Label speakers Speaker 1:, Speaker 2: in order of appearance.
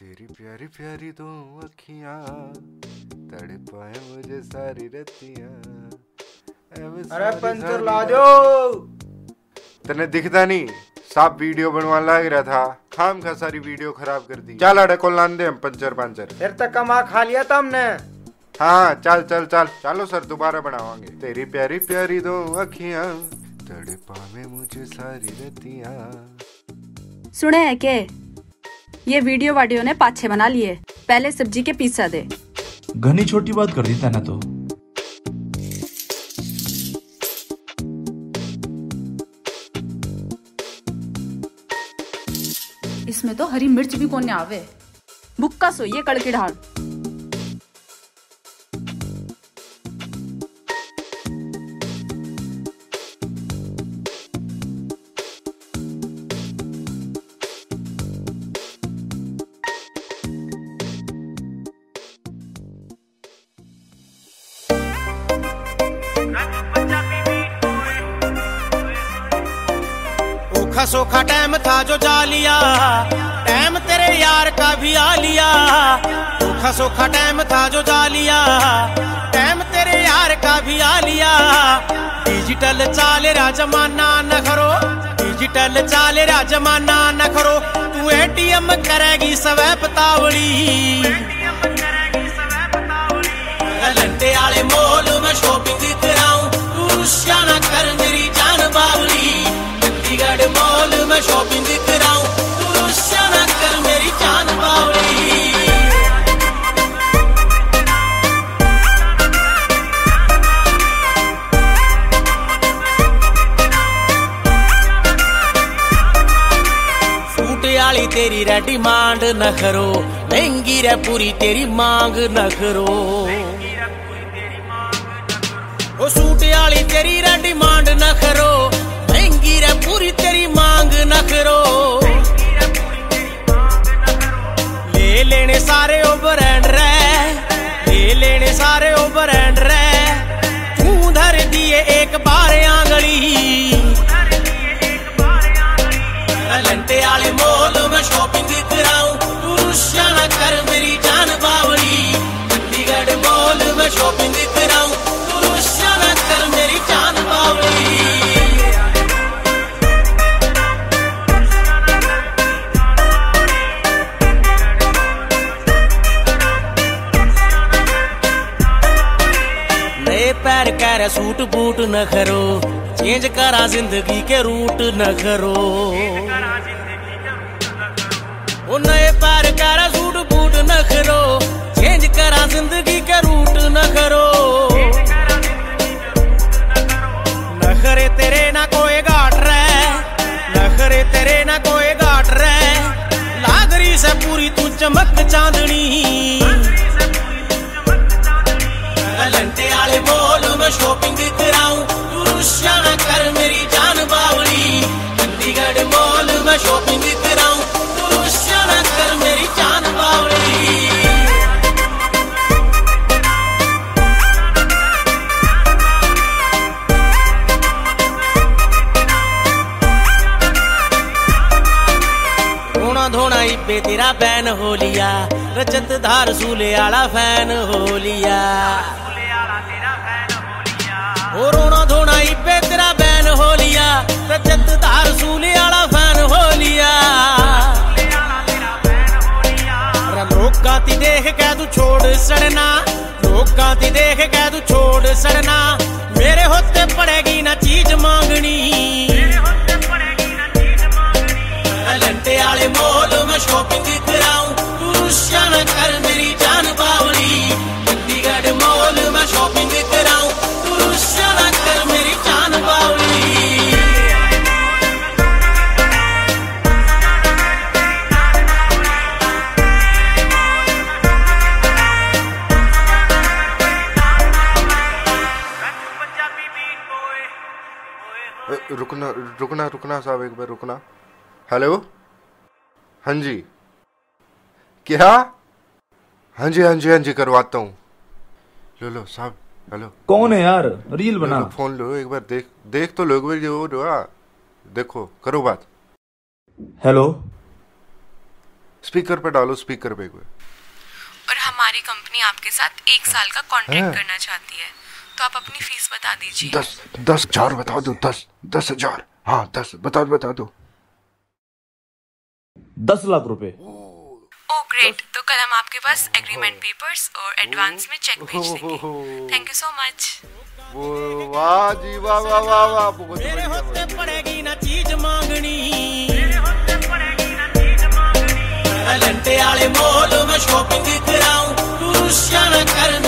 Speaker 1: तेरी प्यारी प्यारी दो अखियाँ तड़ पाए मुझे सारी रतियाँ।
Speaker 2: अरे पंचर ला दो
Speaker 1: तने दिखता नहीं साफ़ वीडियो बनवा लग रहा था। खाम खा सारी वीडियो खराब कर दी। चल अड़े को लान दे हम पंचर पंचर।
Speaker 2: फिर तक कमा खा लिया था हमने।
Speaker 1: हाँ चल चल चल। चलो सर दोबारा बनावांगे। तेरी प्यारी प्यारी दो अखियाँ तड़े पावे मुझे सारी रतियाँ।
Speaker 3: सुने है के ये वीडियो वाडियो ने पाछे बना लिए। पहले सब्ज़ी के पीसा दे।
Speaker 4: घनी छोटी बात कर दी ना तो।
Speaker 3: इसमें तो हरी मिर्च भी कोने आवे। बुक्का सोइए कड़की ढाल।
Speaker 5: ओखा सोखा टाइम था जो जा लिया। टाइम तेरे यार का भी आ लिया। ओखा सोखा टाइम था जो जा लिया। टाइम तेरे यार का भी आ लिया। डिजिटल चाले रा जमाना न करो। डिजिटल चाले रा जमाना न करो। तू एटीएम करेगी सवै पतावली सूट आली तेरी रे डिमांड न करो महँगी रे पूरी तेरी मांग न करो ओ सूट आली तेरी रे डिमांड न करो महँगी रे पूरी तेरी मांग न करो ले लेने सारे मोल में शॉपिंग कराऊं तू कर मेरी जान बावली चंडीगढ़ मॉल में शॉपिंग कराऊं तू कर मेरी जान नए पैर सूट बूट न करो चेंज करा ज़िंदगी के रूट न करो ओ नए पैर कर सूट बूट न करो चेंज करा ज़िंदगी के रूट न करो नखरे तेरे ना कोई घाट रे नखरे तेरे ना कोई घाट रे लागरी से पूरी तू चमक चांदनी लंटे आले बोल मैं शॉपिंग कराऊं तू रुस्या ना धोना इब्बे तेरा बैन हो लिया रजत धार सूले आला फ़ैन हो लिया ओ रोना धोना इब्बे तेरा बैन हो लिया रजत धार सूले आला फ़ैन हो लिया रा लोकां ती देख के तू छोड़ सड़ना लोकां ती देख के तू छोड़ सड़ना मेरे होते पड़ेगी ना चीज़
Speaker 1: रुकना रुकना रुकना साहब एक बार रुकना। हेलो हाँ जी। क्या? हाँ जी हाँ जी हाँ जी करवाता हूँ। लो लो साहब हेलो
Speaker 4: कौन है यार? रील बना
Speaker 1: लो, फ़ोन लो एक बार देख देख तो लो एक बार जो जो, आ, देखो करो बात।
Speaker 4: हेलो
Speaker 1: स्पीकर पे डालो स्पीकर पे एक बार।
Speaker 6: और हमारी कंपनी आपके साथ एक साल का कॉन्ट्रैक्ट करना चाहती है। तो आप अपनी फ़ीस बता दीजिए।
Speaker 1: दस दस हज़ार बता दो दस दस हज़ार। हाँ दस बता दो बता दो।
Speaker 4: दस लाख रुपए।
Speaker 6: ओ ग्रेट तो कल हम आपके पास एग्रीमेंट पेपर्स और एडवांस में चेक भेज देंगे। थैंक यू सो मच
Speaker 1: वाह जी वाह वाह वाह वाह बहुत
Speaker 5: मेरे होते पड़ेगी ना चीज़ मांगनी। लंटे वाले मॉल में शॉपिंग कराऊं। तू रुस्या न कर